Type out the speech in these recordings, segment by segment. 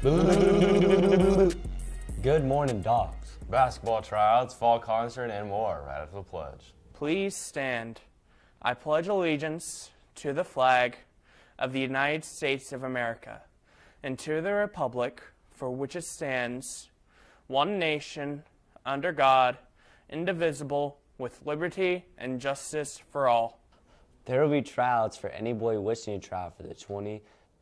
Good morning, dogs. Basketball tryouts, fall concert, and more right after the pledge. Please stand. I pledge allegiance to the flag of the United States of America and to the republic for which it stands, one nation, under God, indivisible, with liberty and justice for all. There will be tryouts for any boy wishing to try for the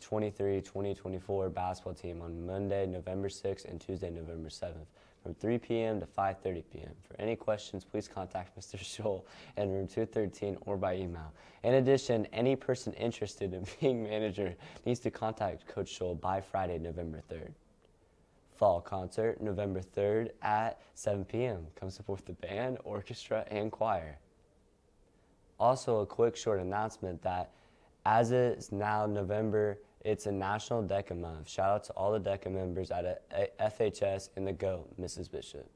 2023-2024 basketball team on Monday, November 6th and Tuesday, November 7th from 3 p.m. to 5.30 p.m. For any questions, please contact Mr. Scholl in room 213 or by email. In addition, any person interested in being manager needs to contact Coach Scholl by Friday, November 3rd. Fall concert, November 3rd at 7 p.m. Come support the band, orchestra, and choir. Also, a quick short announcement that as it is now November, it's a National DECA month. Shout out to all the DECA members at FHS and the GOAT, Mrs. Bishop.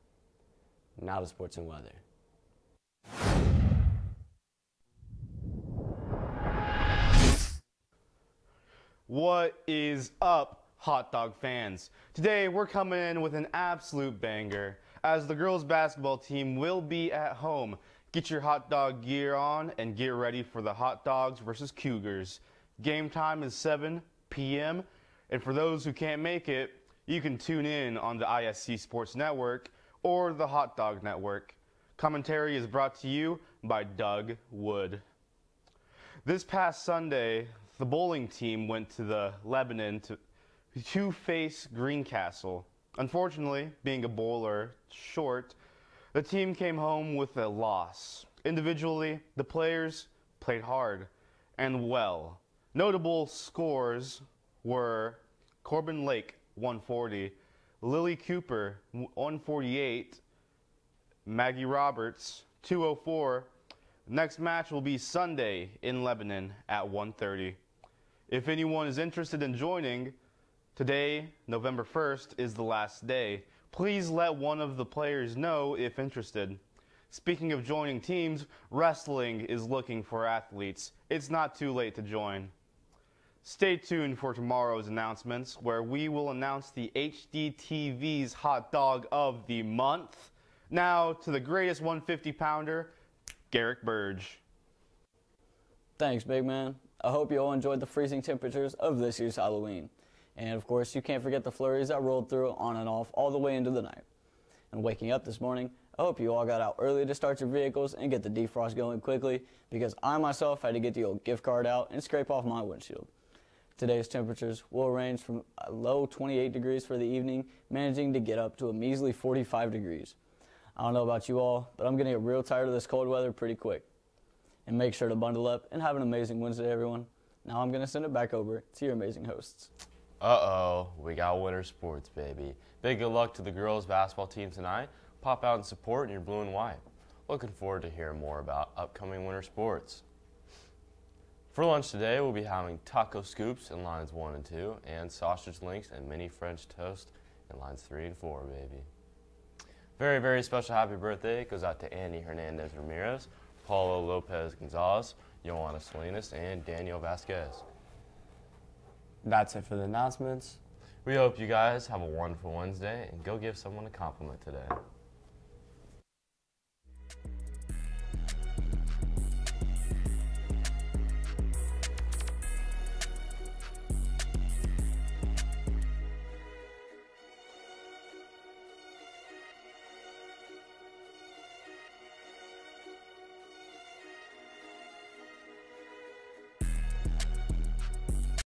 Now to sports and weather. What is up, hot dog fans? Today we're coming in with an absolute banger as the girls basketball team will be at home. Get your hot dog gear on and get ready for the hot dogs versus Cougars. Game time is 7 p.m. And for those who can't make it, you can tune in on the ISC Sports Network or the Hot Dog Network. Commentary is brought to you by Doug Wood. This past Sunday, the bowling team went to the Lebanon to, to face Greencastle. Unfortunately, being a bowler short, the team came home with a loss. Individually, the players played hard and well. Notable scores were Corbin Lake 140, Lily Cooper 148, Maggie Roberts 204. Next match will be Sunday in Lebanon at 1:30. If anyone is interested in joining, today, November 1st, is the last day. Please let one of the players know if interested. Speaking of joining teams, wrestling is looking for athletes. It's not too late to join. Stay tuned for tomorrow's announcements where we will announce the HDTV's hot dog of the month. Now to the greatest 150 pounder, Garrick Burge. Thanks, big man. I hope you all enjoyed the freezing temperatures of this year's Halloween. And of course, you can't forget the flurries that rolled through on and off all the way into the night. And waking up this morning, I hope you all got out early to start your vehicles and get the defrost going quickly because I myself had to get the old gift card out and scrape off my windshield. Today's temperatures will range from a low 28 degrees for the evening, managing to get up to a measly 45 degrees. I don't know about you all, but I'm getting real tired of this cold weather pretty quick. And make sure to bundle up and have an amazing Wednesday, everyone. Now I'm going to send it back over to your amazing hosts. Uh-oh, we got winter sports, baby. Big good luck to the girls basketball team tonight. Pop out and support in your blue and white. Looking forward to hearing more about upcoming winter sports. For lunch today, we'll be having taco scoops in lines 1 and 2, and sausage links and mini French toast in lines 3 and 4, baby. Very, very special happy birthday goes out to Andy Hernandez Ramirez, Paulo Lopez Gonzalez, Joanna Salinas, and Daniel Vasquez. That's it for the announcements. We hope you guys have a wonderful Wednesday and go give someone a compliment today.